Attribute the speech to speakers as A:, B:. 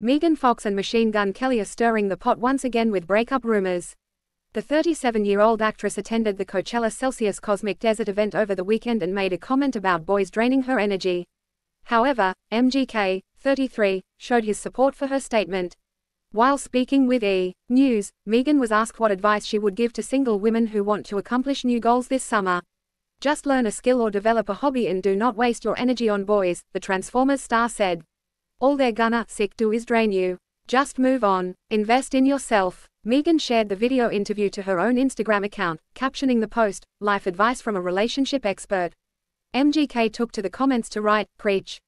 A: Megan Fox and Machine Gun Kelly are stirring the pot once again with breakup rumors. The 37-year-old actress attended the Coachella Celsius Cosmic Desert event over the weekend and made a comment about boys draining her energy. However, MGK, 33, showed his support for her statement. While speaking with E! News, Megan was asked what advice she would give to single women who want to accomplish new goals this summer. Just learn a skill or develop a hobby and do not waste your energy on boys, the Transformers star said. All they're gonna sick do is drain you. Just move on. Invest in yourself. Megan shared the video interview to her own Instagram account, captioning the post, Life advice from a relationship expert. MGK took to the comments to write, Preach.